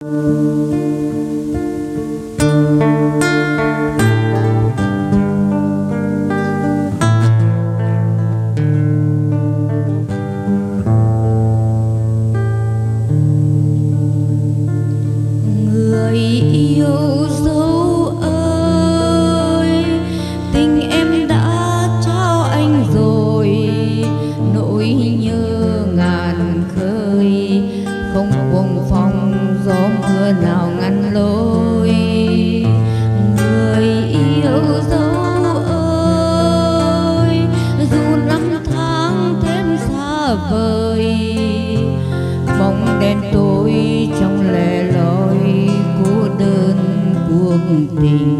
người yêu nào ngăn lối? Người yêu dấu ơi, dù năm tháng thêm xa vời, bóng đen tối trong lẻ loi cô đơn cuộc tình.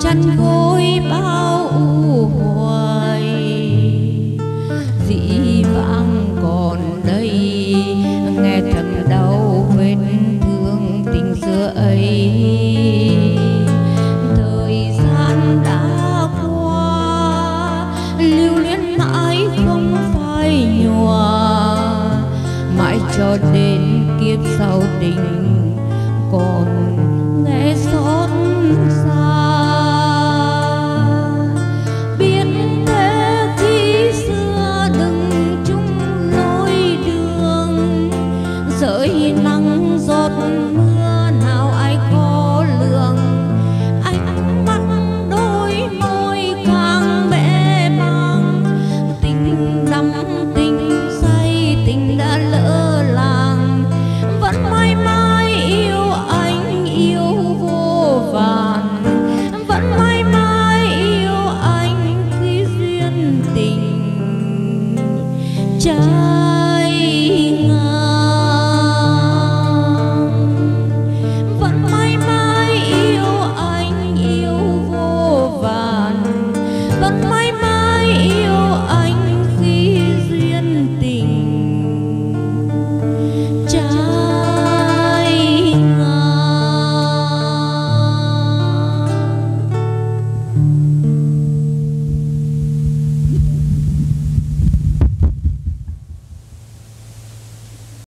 chăn gối bao u hoài. Dĩ vãng còn đây, nghe thật đau vết thương tình xưa ấy. Thời gian đã qua, lưu luyến mãi không phai nhòa. Mãi cho đến kiếp sau tình còn, nghe one